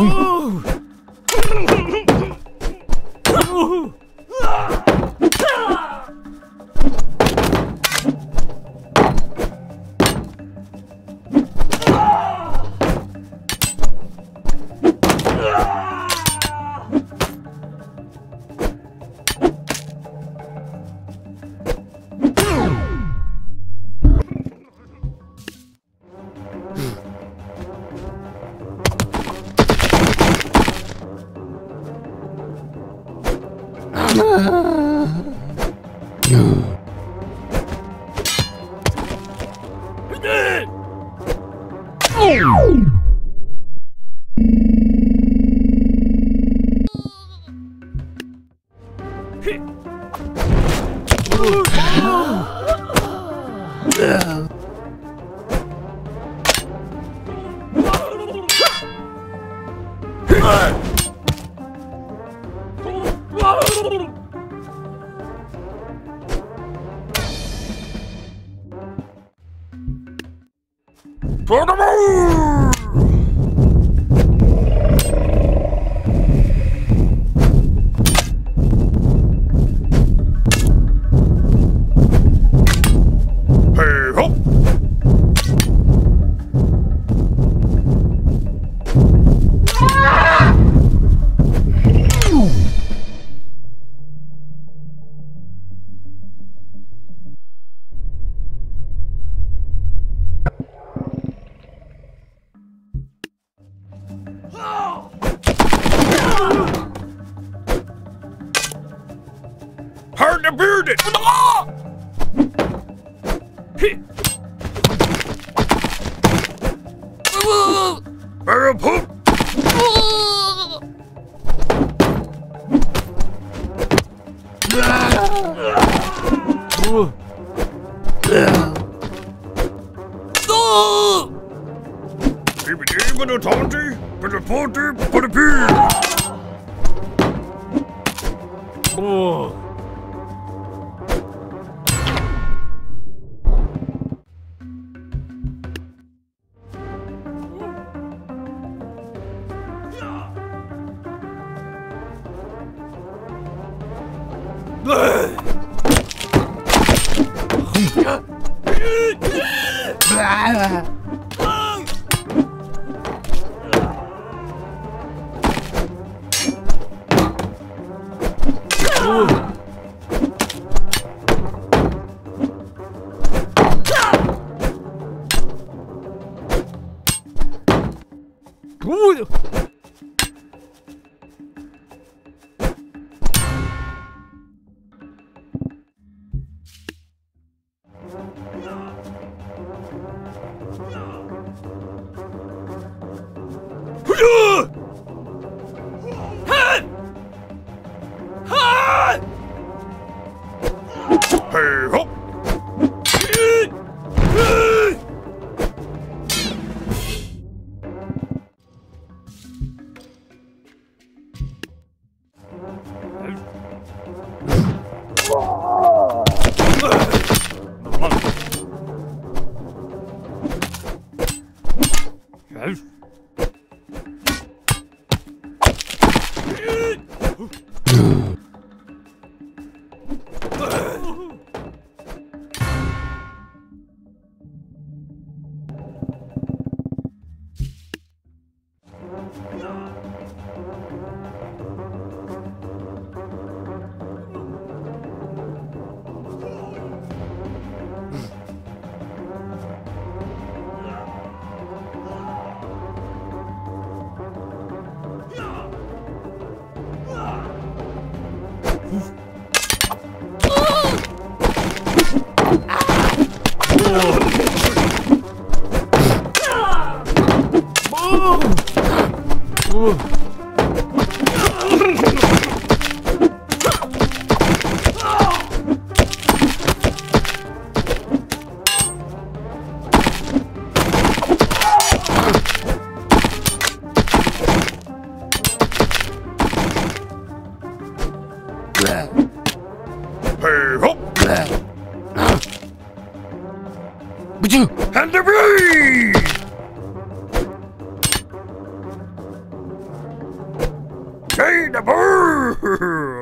Ooh. Oh. Todo mundo! Hard to beard it! Barrel poop! Ponti, bada pee! Oh. Không. 헐 Yes. Hey Okay, the bird.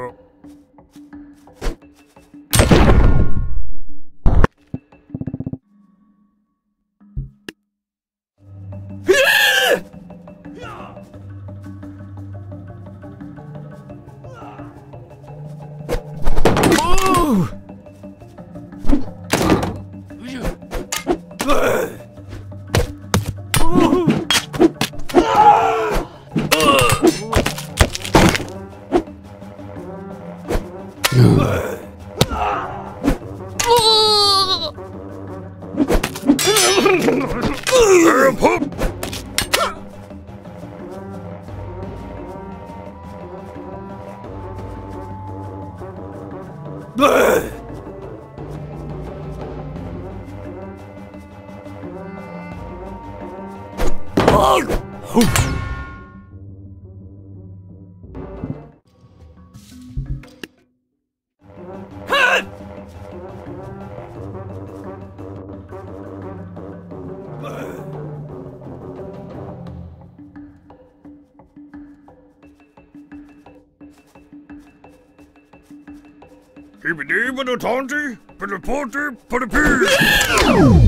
Keep it with the taunty, the potty, put the pee.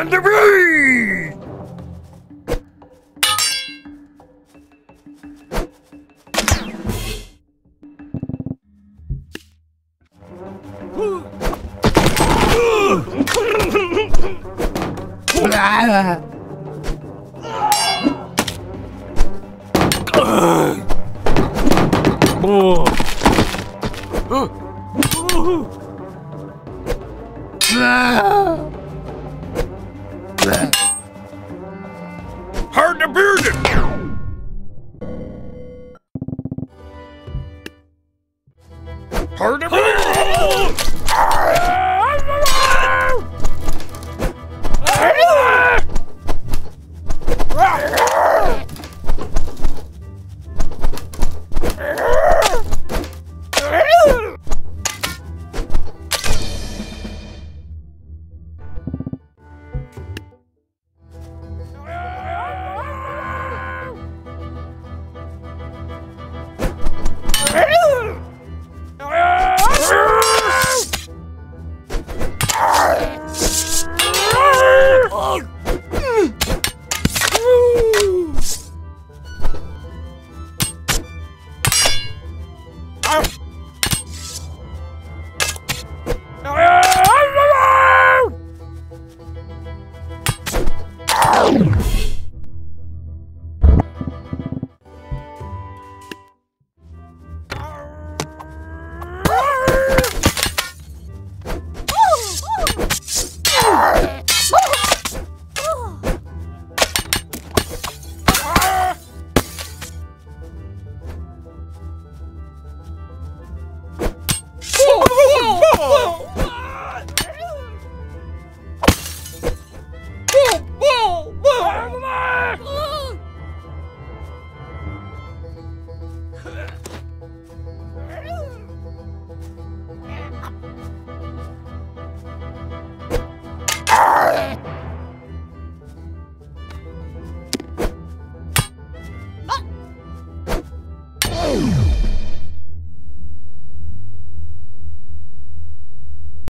And the Hard to beard it! Hard to Oh!